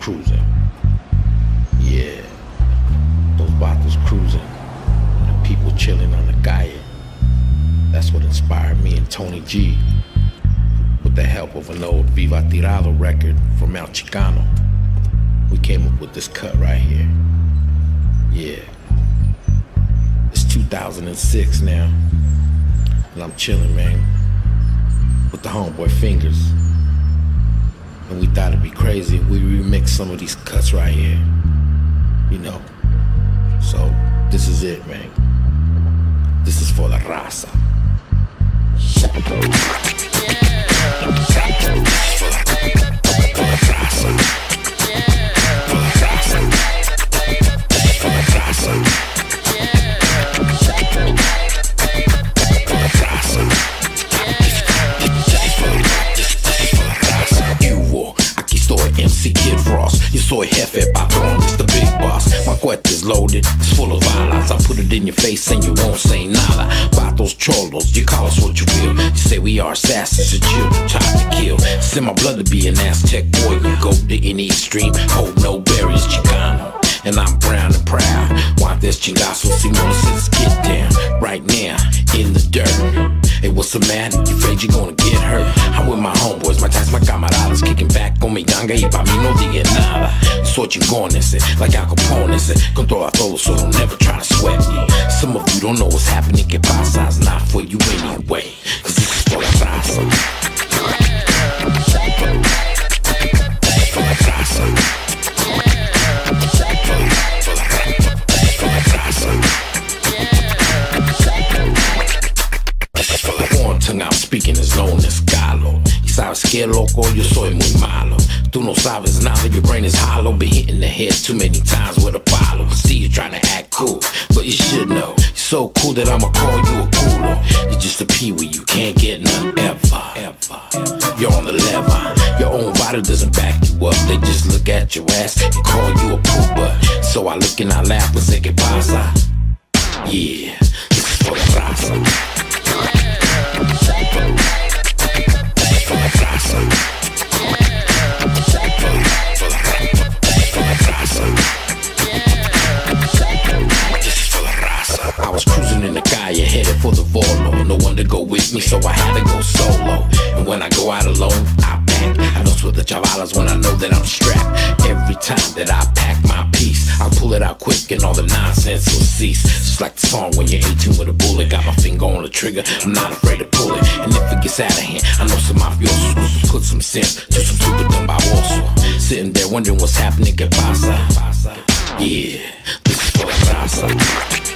cruising. Yeah, those bottles cruising, and the people chilling on the calle. That's what inspired me and Tony G. With the help of an old Viva Tirado record from El Chicano, we came up with this cut right here. Yeah. It's 2006 now, and I'm chilling, man, with the homeboy fingers. And we thought it'd be crazy if we remix some of these cuts right here. You know. So this is it, man. This is for the raza. Hugo, it's the big boss. My cuete is loaded, it's full of balas. I put it in your face and you won't say nada. About those cholos, you call us what you will. You say we are assassins and chill, time to kill. It's in my blood to be an Aztec boy. You go to any extreme, hold no barriers, Chicano. And I'm brown and proud. Why this chingazo, Simone says get down. Right now, in the dirt. Hey, what's the matter? You afraid you're gonna get hurt? I'm with my homeboys, my ties, my camaradas Kicking back on mi ganga y pa' mí no diga nada Soy chingón ese, like Al Capone ese Con todo a todo, so don't never try to sweat me Some of you don't know what's happening, que pasa It's not for you anyway Cause this is for la raza for la raza tongue I'm speaking is known as Galo. Y sabes que loco, yo soy muy malo. Tú no sabes nada, your brain is hollow. Been hitting the head too many times with a bottle. See you trying to act cool, but you should know. You're so cool that I'ma call you a culo. You're just a peewee, you can't get none ever. ever. You're on the level. Your own body doesn't back you up. They just look at your ass and call you a pooper. So I look and I laugh and say, ¿Qué pasa? Yeah, this is for the raza. The Volo. No one to go with me, so I had to go solo. And when I go out alone, I pack. I know with the chavalas when I know that I'm strapped. Every time that I pack my piece, I pull it out quick and all the nonsense will cease. Just like the song when you're 18 with a bullet. Got my finger on the trigger, I'm not afraid to pull it. And if it gets out of hand, I know some mafiosos will put some sense to some stupid dumb also. Sitting there wondering what's happening, que pasa? Yeah, this is for the.